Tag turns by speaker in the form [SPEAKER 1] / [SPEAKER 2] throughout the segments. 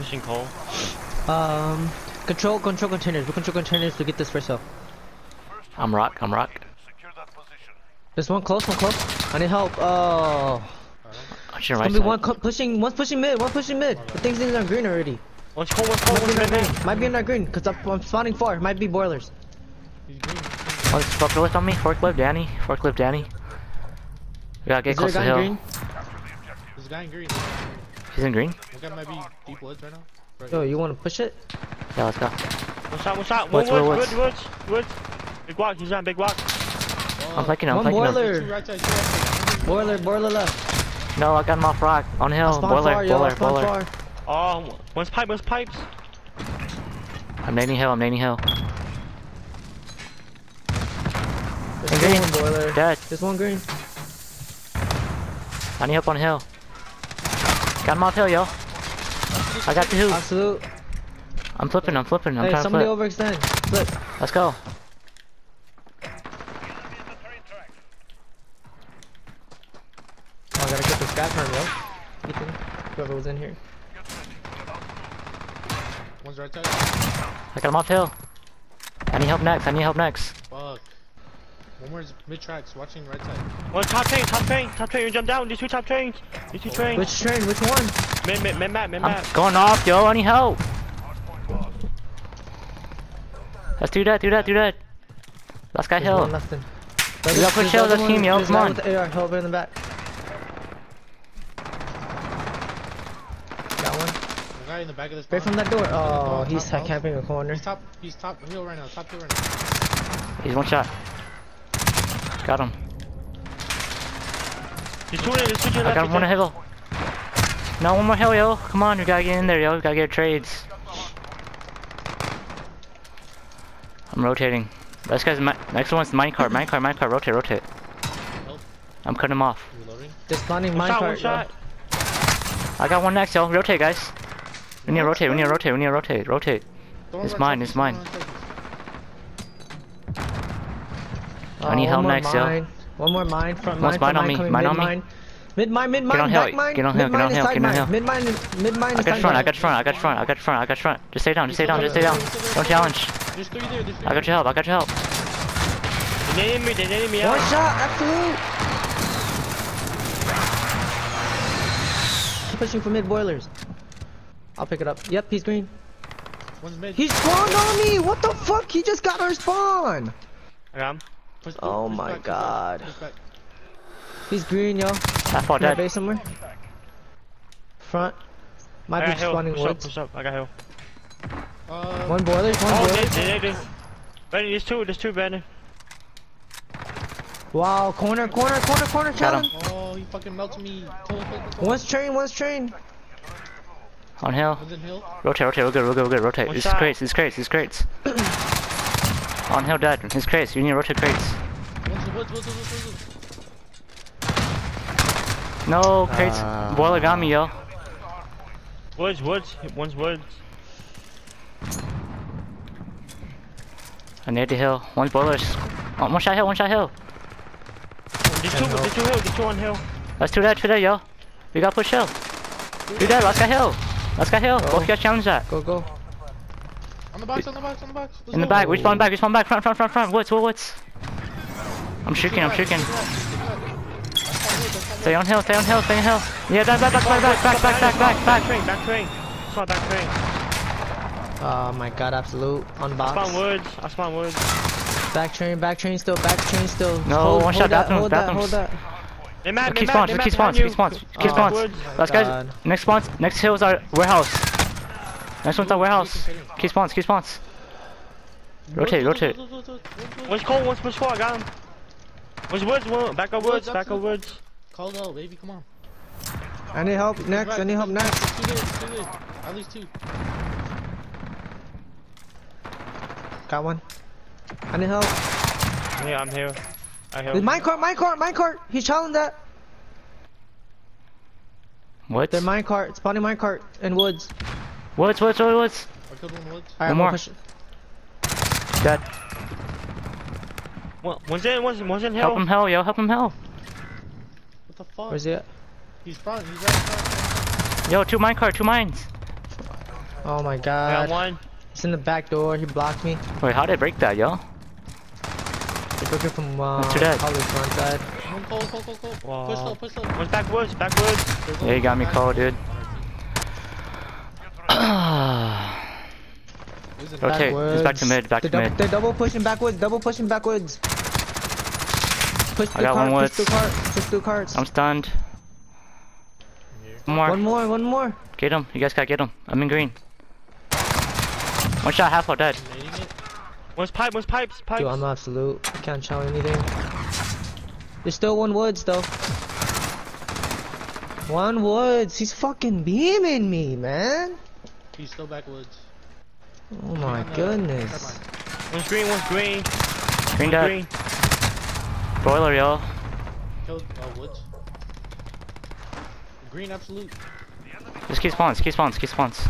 [SPEAKER 1] pushing Cole.
[SPEAKER 2] Um, control, control containers. We control containers to get this first hill.
[SPEAKER 3] I'm rock. I'm rock.
[SPEAKER 4] Secure that position.
[SPEAKER 2] There's one close, one close. I need help. Oh,
[SPEAKER 3] Watch your right
[SPEAKER 2] gonna be
[SPEAKER 3] side.
[SPEAKER 2] one co- pushing, one's pushing mid, one pushing mid. The thing's in our green already.
[SPEAKER 1] One's Cole, one's Cole,
[SPEAKER 2] Might be
[SPEAKER 1] one's
[SPEAKER 2] in our
[SPEAKER 1] mid,
[SPEAKER 2] green.
[SPEAKER 1] mid.
[SPEAKER 2] Might be in our green, cause I'm, I'm spawning far. Might be boilers.
[SPEAKER 5] He's green.
[SPEAKER 3] One's forklift on me. Forklift, Danny. Forklift, Danny. We gotta get
[SPEAKER 2] Is there a
[SPEAKER 3] close to
[SPEAKER 2] guy
[SPEAKER 3] the
[SPEAKER 2] in
[SPEAKER 3] hill.
[SPEAKER 2] green?
[SPEAKER 5] There's a guy in green.
[SPEAKER 3] He's in green.
[SPEAKER 5] One guy might deep woods right now. Right.
[SPEAKER 2] Yo, you wanna push it?
[SPEAKER 3] Yeah, let's go.
[SPEAKER 1] One shot, one shot.
[SPEAKER 3] Woods, woods,
[SPEAKER 1] woods, woods, woods, woods. Big walk, he's on big walk.
[SPEAKER 3] I'm flanking him. I'm flanking
[SPEAKER 2] boiler.
[SPEAKER 5] Two right side, two right side.
[SPEAKER 2] Boiler, boiler left.
[SPEAKER 3] No, I got him off rock. On hill. Boiler,
[SPEAKER 2] far,
[SPEAKER 3] boiler,
[SPEAKER 2] spawn
[SPEAKER 3] boiler.
[SPEAKER 2] far.
[SPEAKER 1] Oh, one's pipe, one's pipes.
[SPEAKER 3] I'm nading hill. I'm nading hill.
[SPEAKER 2] There's
[SPEAKER 3] green.
[SPEAKER 2] one boiler.
[SPEAKER 3] Dead.
[SPEAKER 2] There's one green.
[SPEAKER 3] I need help on hill. I got him off hill, yo. I got two.
[SPEAKER 2] Absolute.
[SPEAKER 3] I'm flipping. I'm flipping. I'm
[SPEAKER 2] Hey,
[SPEAKER 3] trying to flip.
[SPEAKER 2] somebody
[SPEAKER 3] flip.
[SPEAKER 2] overextend. Flip.
[SPEAKER 3] Let's go.
[SPEAKER 2] Oh, I gotta get this guy turn, yo. Ethan, whoever was in here.
[SPEAKER 5] One's right side.
[SPEAKER 3] I got him off hill. I need help next. I need help next.
[SPEAKER 5] Fuck. One more is mid tracks, watching right side.
[SPEAKER 1] One top train, top train, top train. You jump down. These two top trains. These two trains.
[SPEAKER 2] Which train? Which one?
[SPEAKER 1] Mid, mid, mid map, mid
[SPEAKER 3] I'm
[SPEAKER 1] map.
[SPEAKER 3] going off, yo. I need help. Let's do that. Do that. Do that. Last guy
[SPEAKER 2] There's
[SPEAKER 3] hill.
[SPEAKER 2] one left in.
[SPEAKER 3] We gotta push hill, let's team, yo, come on.
[SPEAKER 2] With the AR, hell over in the back. Got one.
[SPEAKER 5] The guy in the back of this.
[SPEAKER 2] Straight from that door. Oh, he's
[SPEAKER 5] top house.
[SPEAKER 2] camping a corner.
[SPEAKER 5] He's top. He's top hill right now. Top hill right now.
[SPEAKER 3] He's one shot. Got him.
[SPEAKER 1] There's two in, there's two to the
[SPEAKER 3] I
[SPEAKER 1] left.
[SPEAKER 3] got one hill. No, one more hill, yo. Come on, we gotta get in there, yo. We gotta get trades. I'm rotating. This guy's mi next one's minecart, minecart, minecart. Rotate, rotate.
[SPEAKER 5] Help.
[SPEAKER 3] I'm cutting him off.
[SPEAKER 5] Reloading.
[SPEAKER 2] They're spawning
[SPEAKER 1] One
[SPEAKER 2] my
[SPEAKER 1] shot, one
[SPEAKER 2] cart. yo.
[SPEAKER 1] shot.
[SPEAKER 3] I got one next, yo. Rotate, guys. We need to rotate. We need to rotate. We need to rotate. Rotate. It's mine, it's mine.
[SPEAKER 5] Throw him right side.
[SPEAKER 3] I need
[SPEAKER 2] Oh,
[SPEAKER 3] help
[SPEAKER 2] one more
[SPEAKER 3] yo.
[SPEAKER 2] mine. One more mine from
[SPEAKER 3] One's
[SPEAKER 2] mine.
[SPEAKER 3] mine on
[SPEAKER 2] from
[SPEAKER 3] me,
[SPEAKER 2] coming
[SPEAKER 3] mine
[SPEAKER 2] mid
[SPEAKER 3] on me.
[SPEAKER 2] mine. Mid mine, mid mine,
[SPEAKER 3] on
[SPEAKER 2] back
[SPEAKER 3] hill,
[SPEAKER 2] mine.
[SPEAKER 3] get on hill,
[SPEAKER 2] mid
[SPEAKER 3] get on
[SPEAKER 2] mine
[SPEAKER 3] hill,
[SPEAKER 2] is
[SPEAKER 3] get on
[SPEAKER 2] side
[SPEAKER 3] hill.
[SPEAKER 2] mine. Mid mine, mid mine
[SPEAKER 3] I
[SPEAKER 2] is
[SPEAKER 3] got
[SPEAKER 2] side
[SPEAKER 3] front. I
[SPEAKER 2] mine.
[SPEAKER 3] got front. I got front. I got front. I got front. Just stay down. Just stay down. Just stay down. Don't challenge.
[SPEAKER 5] There's three there. There's three
[SPEAKER 3] I got your help. I got your help.
[SPEAKER 1] They're nading me, they're nading me
[SPEAKER 2] One
[SPEAKER 1] out.
[SPEAKER 2] shot, absolute. Pushing for mid boilers. I'll pick it up. Yep, he's green.
[SPEAKER 5] One's mid.
[SPEAKER 2] He spawned on me. What the fuck? He just got our spawn.
[SPEAKER 1] I got him.
[SPEAKER 5] Push-
[SPEAKER 2] Oh
[SPEAKER 5] push
[SPEAKER 2] my
[SPEAKER 5] back,
[SPEAKER 2] God.
[SPEAKER 5] push back.
[SPEAKER 2] He's green, yo.
[SPEAKER 3] I fall dead.
[SPEAKER 2] base somewhere. Front. Might
[SPEAKER 1] got
[SPEAKER 2] be
[SPEAKER 1] hill.
[SPEAKER 2] spawning
[SPEAKER 1] Push up, push up. I got hill.
[SPEAKER 5] Uh,
[SPEAKER 2] One boiler, one
[SPEAKER 1] Oh,
[SPEAKER 2] boiler.
[SPEAKER 1] they, they, they, they. Benny, there's two, there's two, Benny.
[SPEAKER 2] Wow, corner, corner, corner, corner,
[SPEAKER 3] Got him.
[SPEAKER 2] challenge.
[SPEAKER 5] Oh, he fucking melted me.
[SPEAKER 2] One's train, one's train.
[SPEAKER 3] On hill.
[SPEAKER 5] One's in hill.
[SPEAKER 3] Rotate, rotate. We're good. We're good. We're good. Rotate.
[SPEAKER 1] One
[SPEAKER 3] It's
[SPEAKER 1] shot.
[SPEAKER 3] crates. It's crates. It's crates. On hill dead. It's crates. You need to rotate crates.
[SPEAKER 5] Woods, woods, woods, woods, woods.
[SPEAKER 3] No crates.
[SPEAKER 2] Ah.
[SPEAKER 3] Boiler got me, yo.
[SPEAKER 1] Woods, woods. One's woods.
[SPEAKER 3] I need the hill. One's boilers. Oh, one shot hill. One shot hill.
[SPEAKER 1] There's two, there's two hill, there's two on hill.
[SPEAKER 3] Let's do that. Do that, yo. We got push hill. Do that. Let's get hill. Let's get hill. Both you guys challenge that.
[SPEAKER 2] Go, go.
[SPEAKER 5] On the box, on the box, on the box. Let's
[SPEAKER 3] In the
[SPEAKER 5] go.
[SPEAKER 3] back. We spawn back. We spawn back. Front, front, front, front. Woods, woods. I'm shooting. I'm shooting. Stay on hill. Stay on hill. Stay on hill. Yeah, back, back, back, back, back, back, back, back, back, back.
[SPEAKER 1] train, back train. I spawn back train.
[SPEAKER 2] Oh my god, absolute.
[SPEAKER 1] I spawn
[SPEAKER 2] Unbox.
[SPEAKER 1] woods, I spawn woods.
[SPEAKER 2] Back train, back train still, back train still.
[SPEAKER 3] No,
[SPEAKER 2] hold,
[SPEAKER 3] one
[SPEAKER 2] hold
[SPEAKER 3] shot,
[SPEAKER 2] that,
[SPEAKER 3] bathrooms,
[SPEAKER 2] hold that,
[SPEAKER 3] bathrooms.
[SPEAKER 2] hold that.
[SPEAKER 1] They mad, they
[SPEAKER 3] Keep
[SPEAKER 1] mad,
[SPEAKER 3] spawns.
[SPEAKER 1] they
[SPEAKER 3] Keep
[SPEAKER 1] mad
[SPEAKER 3] spawns.
[SPEAKER 1] behind you.
[SPEAKER 3] Keep spawns. Keep spawns.
[SPEAKER 1] Woods.
[SPEAKER 3] Last guys.
[SPEAKER 2] God.
[SPEAKER 3] Next spawns. Next hill is our warehouse. Next one's our warehouse. Key spawns. key spawns. Rotate, rotate.
[SPEAKER 1] One's cold, one's push four, I got him. One's woods, one, back up woods,
[SPEAKER 5] Woods,
[SPEAKER 1] back up woods.
[SPEAKER 5] Call it out, baby. Come on.
[SPEAKER 2] I need help next,
[SPEAKER 5] Right,
[SPEAKER 2] I need help
[SPEAKER 5] there's
[SPEAKER 2] next.
[SPEAKER 5] Two there, two there. At least two.
[SPEAKER 2] Got one. I need help.
[SPEAKER 1] Yeah, I'm here. I
[SPEAKER 2] There's
[SPEAKER 1] help.
[SPEAKER 2] minecart, minecart, minecart. He's challenging that.
[SPEAKER 3] What?
[SPEAKER 2] They're minecart, spawning minecart in woods.
[SPEAKER 3] Woods, woods, woods, woods.
[SPEAKER 5] I killed one woods.
[SPEAKER 2] Alright,
[SPEAKER 3] One more.
[SPEAKER 2] gonna push it.
[SPEAKER 3] Dead.
[SPEAKER 1] One, one's in, one's, one's in
[SPEAKER 3] Help
[SPEAKER 1] hill.
[SPEAKER 3] him hell, yo. Help him hell.
[SPEAKER 5] What the fuck?
[SPEAKER 2] Where's he at?
[SPEAKER 5] He's front. He's right front.
[SPEAKER 3] Yo, two minecart, two mines.
[SPEAKER 2] Oh my
[SPEAKER 1] I got
[SPEAKER 2] god.
[SPEAKER 1] one.
[SPEAKER 2] He's in the back door. He blocked me.
[SPEAKER 3] Wait, how did I break that, yo?
[SPEAKER 2] He took it from uh,
[SPEAKER 3] That's too dead.
[SPEAKER 2] probably front side.
[SPEAKER 5] Push low, push low.
[SPEAKER 1] One's backwoods, backwoods.
[SPEAKER 5] There's
[SPEAKER 3] Yeah, you got me
[SPEAKER 5] back.
[SPEAKER 3] cold, dude.
[SPEAKER 5] Who's in
[SPEAKER 3] Okay, he's back to mid, back
[SPEAKER 2] they're
[SPEAKER 3] to
[SPEAKER 2] double,
[SPEAKER 3] mid.
[SPEAKER 2] They're double pushing backwards. Double pushing backwards. Push through
[SPEAKER 3] got
[SPEAKER 2] cart.
[SPEAKER 3] one
[SPEAKER 2] Push through cart. Push through carts.
[SPEAKER 3] I'm stunned. One more.
[SPEAKER 2] One more. One more.
[SPEAKER 3] Get him. You guys gotta get him. I'm in green. One shot, half out dead.
[SPEAKER 5] Nading it.
[SPEAKER 1] One's pipe, one's pipes, pipes.
[SPEAKER 2] Dude, I'm absolute. I can't show anything. There's still one woods though. One woods. He's fucking beaming me, man.
[SPEAKER 5] He's still backwoods.
[SPEAKER 2] Oh my goodness.
[SPEAKER 5] never
[SPEAKER 1] One's green, one's green.
[SPEAKER 3] Green
[SPEAKER 1] One's
[SPEAKER 3] dead.
[SPEAKER 1] green.
[SPEAKER 3] Broiler, yo.
[SPEAKER 5] mind. Killed uh, woods. Green absolute.
[SPEAKER 3] Just keep spawns, keep spawns, keep spawns.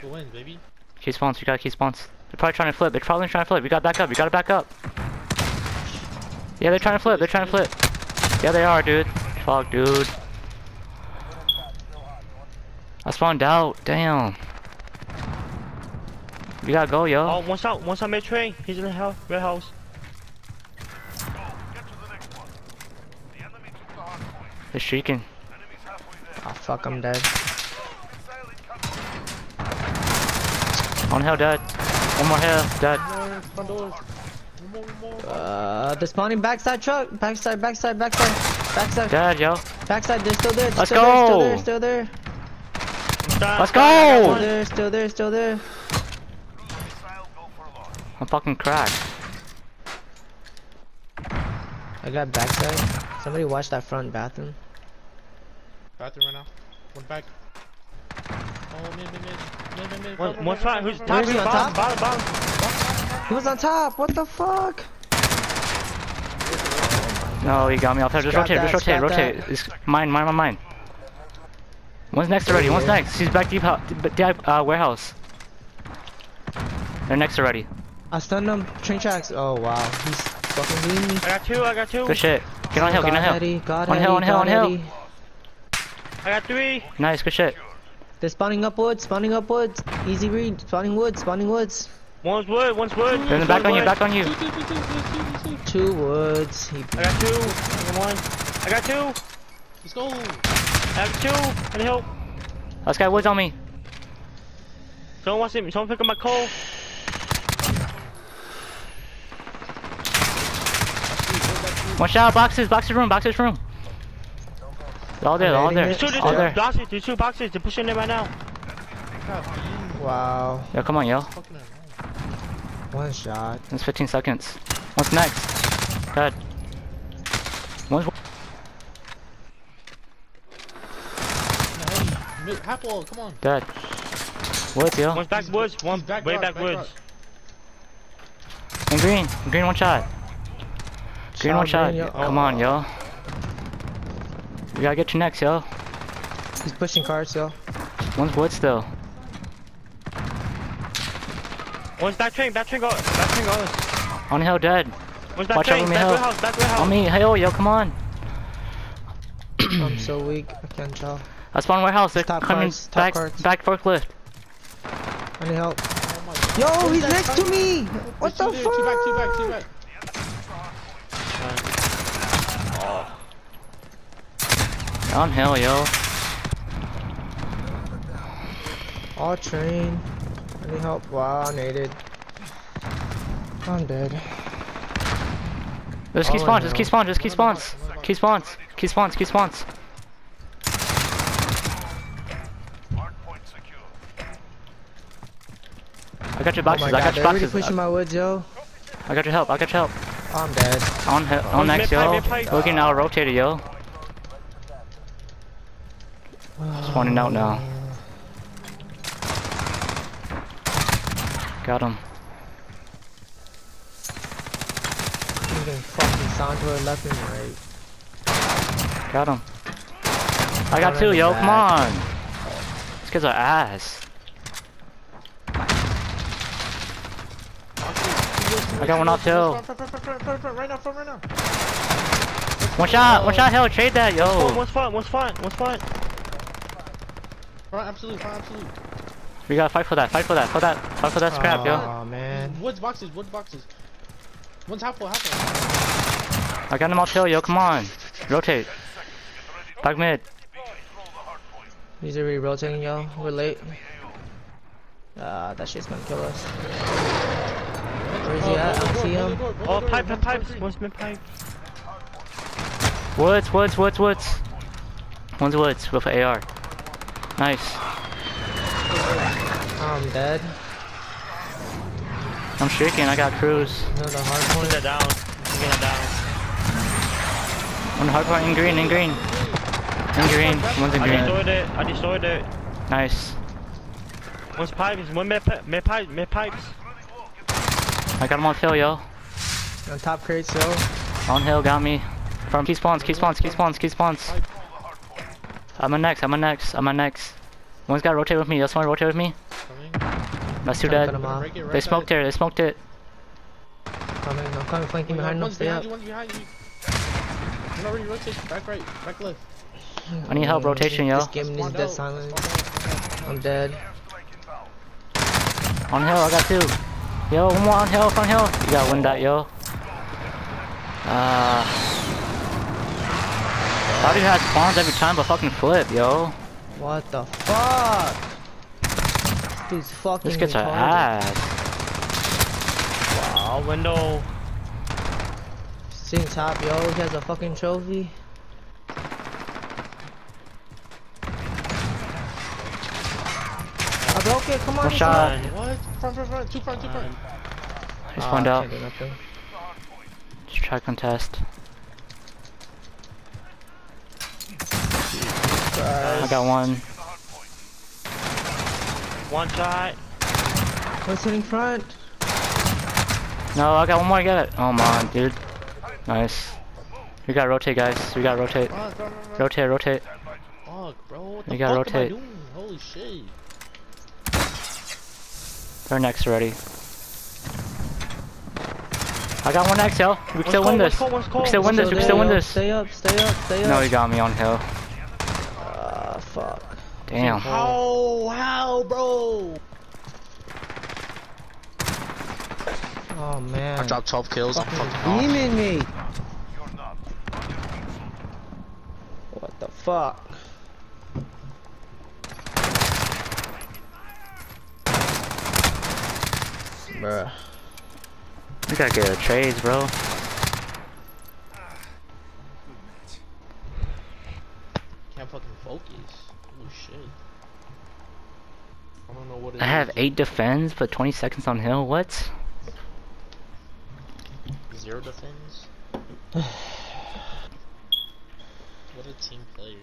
[SPEAKER 5] Who wins, baby?
[SPEAKER 3] Keep spawns, you gotta keep spawns. They're probably trying to flip, they're probably trying to flip. We gotta back up, we gotta back up. Yeah, they're trying to flip, they're trying to flip. Yeah, they are, dude. Fuck, dude. I spawned out, damn. We gotta go, yo.
[SPEAKER 1] Oh, one's out, one's on mid train. He's in the house, red house.
[SPEAKER 3] They're streaking.
[SPEAKER 2] Oh fuck, I'm dead.
[SPEAKER 3] One hell dead. One more hell dead.
[SPEAKER 5] More doors. One more, one more.
[SPEAKER 2] Uh, they're spawning backside truck. Backside, backside, backside, backside,
[SPEAKER 3] Dead, yo.
[SPEAKER 2] backside. They're still there.
[SPEAKER 3] Let's
[SPEAKER 2] still
[SPEAKER 3] go.
[SPEAKER 2] There, still there,
[SPEAKER 1] Stop,
[SPEAKER 3] Let's
[SPEAKER 1] stop, I got
[SPEAKER 3] go.
[SPEAKER 2] still there, still there, still there.
[SPEAKER 3] I'm fucking cracked.
[SPEAKER 2] I got backside. Somebody watch that front bathroom.
[SPEAKER 5] Bathroom right now. One back. Oh, mid, mid, mid. Mid, mid, mid.
[SPEAKER 1] One,
[SPEAKER 5] Front,
[SPEAKER 1] one
[SPEAKER 5] front,
[SPEAKER 1] front, who's
[SPEAKER 5] front,
[SPEAKER 1] top,
[SPEAKER 5] front,
[SPEAKER 2] Where's
[SPEAKER 1] who's
[SPEAKER 2] he on
[SPEAKER 1] bottom,
[SPEAKER 2] top?
[SPEAKER 1] bottom, bottom.
[SPEAKER 2] He was on top. What the fuck?
[SPEAKER 3] No, he got me off. Just
[SPEAKER 2] Scrap
[SPEAKER 3] rotate,
[SPEAKER 2] that,
[SPEAKER 3] just rotate,
[SPEAKER 2] scrap
[SPEAKER 3] rotate. It's mine, mine, mine, mine. One's next already. One's next. She's back deep, hou- deep uh, warehouse. They're next already.
[SPEAKER 2] I stunned him. Train tracks. Oh wow, he's fucking beating me.
[SPEAKER 1] I got two, I got two.
[SPEAKER 3] Good shit. Get on hill, get on hill.
[SPEAKER 2] Eddie, God
[SPEAKER 3] On
[SPEAKER 2] Eddie,
[SPEAKER 3] hill, on hill, on hill.
[SPEAKER 2] Eddie.
[SPEAKER 1] I got three.
[SPEAKER 3] Nice, good shit.
[SPEAKER 2] They're spawning upwards, spawning upwards. Easy read. Spawning woods, spawning woods.
[SPEAKER 1] One's wood, one's wood.
[SPEAKER 3] They're in the back on you, back on you.
[SPEAKER 5] Two
[SPEAKER 2] woods. He
[SPEAKER 1] I got two. I got one. I got two.
[SPEAKER 5] Let's go.
[SPEAKER 1] I got two. And help.
[SPEAKER 3] This guy woods on me.
[SPEAKER 1] Someone wants to, someone pick up my coal.
[SPEAKER 3] One shot, boxes, boxes room, boxes room. They're all there, they're all there.
[SPEAKER 2] hitting
[SPEAKER 1] There's two,
[SPEAKER 3] All
[SPEAKER 1] there's
[SPEAKER 3] there.
[SPEAKER 1] two boxes, there's two boxes. They're pushing them right now.
[SPEAKER 2] Wow.
[SPEAKER 3] Yo, come on, yo.
[SPEAKER 5] Fucking.
[SPEAKER 2] One shot.
[SPEAKER 3] It's 15 seconds. What's next? Dead. One's
[SPEAKER 5] No, mid, half wall, come on.
[SPEAKER 3] dead. Woods, yo.
[SPEAKER 1] One's backwoods, one
[SPEAKER 5] back
[SPEAKER 1] way
[SPEAKER 5] rock, back
[SPEAKER 1] backwoods.
[SPEAKER 5] rock.
[SPEAKER 3] And green. Green one shot. Green one shot.
[SPEAKER 2] green, yo.
[SPEAKER 3] Come on, yo. We gotta get you next, yo.
[SPEAKER 2] He's pushing cars, yo.
[SPEAKER 3] One's wood still.
[SPEAKER 1] One's back train, back train go, back train goes.
[SPEAKER 3] On hill dead.
[SPEAKER 1] One's back
[SPEAKER 3] Watch out
[SPEAKER 1] train,
[SPEAKER 3] for me,
[SPEAKER 1] back
[SPEAKER 3] help.
[SPEAKER 1] warehouse, back warehouse.
[SPEAKER 3] On me. Hey, yo, yo, come on.
[SPEAKER 2] I'm so weak. I can't tell.
[SPEAKER 3] I spawned warehouse. They're
[SPEAKER 2] Top
[SPEAKER 3] coming
[SPEAKER 2] cards,
[SPEAKER 3] back,
[SPEAKER 2] cards.
[SPEAKER 3] back forklift.
[SPEAKER 2] I need help.
[SPEAKER 5] Oh my god.
[SPEAKER 2] Yo, he's next to me. What the
[SPEAKER 5] Two there,
[SPEAKER 2] fuck?
[SPEAKER 5] Two back, two back, two back.
[SPEAKER 3] On hill, yo.
[SPEAKER 2] All train. I need help. Wow, I naded. I'm dead.
[SPEAKER 3] Just keep spawns. Just keep spawns. Just keep spawns. Keep spawns. Keep spawns. Keep spawns. I got your boxes.
[SPEAKER 2] oh my
[SPEAKER 3] I
[SPEAKER 2] god,
[SPEAKER 3] got
[SPEAKER 2] they're
[SPEAKER 3] your
[SPEAKER 2] already
[SPEAKER 3] boxes.
[SPEAKER 2] pushing my woods, yo.
[SPEAKER 3] I got your help. I got your help.
[SPEAKER 2] Oh, I'm dead.
[SPEAKER 3] On hill. On
[SPEAKER 1] Oh,
[SPEAKER 3] next, yo.
[SPEAKER 1] mid-pipe.
[SPEAKER 3] Looking now, rotated, yo. Spawning out now. Oh. Got him.
[SPEAKER 2] I'm fucking sound to left and right.
[SPEAKER 3] Got him. I got two, yo. Come on. These guys are ass. I got one off too.
[SPEAKER 5] Front, front, front, front, front, front, right now, front, right now.
[SPEAKER 3] One shot. One shot. Hell, trade that, yo.
[SPEAKER 1] one's front, one's front, one's front.
[SPEAKER 5] Front absolute, front absolute.
[SPEAKER 3] We gotta fight for that. Fight for that. For that. Fight for that scrap, yo.
[SPEAKER 2] Oh man.
[SPEAKER 5] Woods boxes, woods boxes. One's half full, half full.
[SPEAKER 3] I got him all tail, yo. Come on. Rotate. Back mid.
[SPEAKER 2] He's already rotating, yo. We're late. Ah, that shit's gonna kill us. Where is he at? I see him.
[SPEAKER 1] Oh, pipe, pipe, pipes. One's mid pipe.
[SPEAKER 3] Woods, woods, woods, woods. One's woods with an AR. Nice.
[SPEAKER 2] I'm dead.
[SPEAKER 3] I'm shaking. I got cruise.
[SPEAKER 2] Another hard point.
[SPEAKER 1] that down. Get that down.
[SPEAKER 3] One hard point in green, in green. In green. One's in green.
[SPEAKER 1] I destroyed it. I destroyed it.
[SPEAKER 3] Nice.
[SPEAKER 1] One's pipes. One mid, pi- mid pipe, mid pipes.
[SPEAKER 3] I got him on tail, yo.
[SPEAKER 2] On top crates, yo.
[SPEAKER 3] On hill, got me. From key spawns, key spawns, key spawns, key spawns. I'm on next, I'm on next, I'm on next. One's got to rotate with me. That's one rotate with me.
[SPEAKER 5] Coming.
[SPEAKER 3] That's two dead.
[SPEAKER 2] cut him off.
[SPEAKER 5] Break it right
[SPEAKER 3] They smoked
[SPEAKER 5] side.
[SPEAKER 3] it, they smoked it.
[SPEAKER 2] Coming, I'm coming, flanking behind him.
[SPEAKER 5] One's behind you, one's behind you. One already rotates. Back right, back left.
[SPEAKER 3] I need help rotation, yo.
[SPEAKER 2] This game needs
[SPEAKER 5] Spawned
[SPEAKER 2] dead silence. I'm dead.
[SPEAKER 3] On hill, I got two. Yo, one more on hill, front hill. You gotta win that, yo. Uh. How do you have spawns every time but fucking flip, yo?
[SPEAKER 2] What the fuck? Dude's fucking
[SPEAKER 3] This gets our
[SPEAKER 2] retarded.
[SPEAKER 3] ass.
[SPEAKER 1] Wow, window.
[SPEAKER 2] Sitting top, yo. He has a fucking trophy. I broke it. Come on.
[SPEAKER 3] One
[SPEAKER 2] come
[SPEAKER 3] shot.
[SPEAKER 2] On.
[SPEAKER 5] What? Front, front, front. Two front, two front.
[SPEAKER 3] Just
[SPEAKER 2] Ah,
[SPEAKER 3] spawned out.
[SPEAKER 2] can't.
[SPEAKER 3] Just try contest. I got one.
[SPEAKER 1] One shot.
[SPEAKER 2] What's in front?
[SPEAKER 3] No, I got one more. Get it. Oh my, dude. Nice. We got rotate, guys. We got rotate. Rotate, rotate.
[SPEAKER 5] Fuck, bro. What the
[SPEAKER 3] You gotta
[SPEAKER 5] fuck am I
[SPEAKER 3] rotate.
[SPEAKER 5] doing? Holy shit.
[SPEAKER 3] They're next already. I got one next, yo. We can still win this. We can still win this. We can still win this.
[SPEAKER 2] Stay up, stay up, stay up.
[SPEAKER 3] No, he got me on hill.
[SPEAKER 2] Ah, fuck.
[SPEAKER 3] Damn.
[SPEAKER 5] How? How, bro?
[SPEAKER 2] Oh man.
[SPEAKER 5] I dropped 12 kills. I'm
[SPEAKER 2] fucking
[SPEAKER 5] fucking off.
[SPEAKER 2] me. What the fuck? Bruh.
[SPEAKER 3] We gotta get a trades, bro.
[SPEAKER 5] Can't fucking focus. Holy shit. I don't know what it
[SPEAKER 3] I have
[SPEAKER 5] is.
[SPEAKER 3] eight defense, but 20 seconds on hill. What?
[SPEAKER 5] Zero defense. what a team player.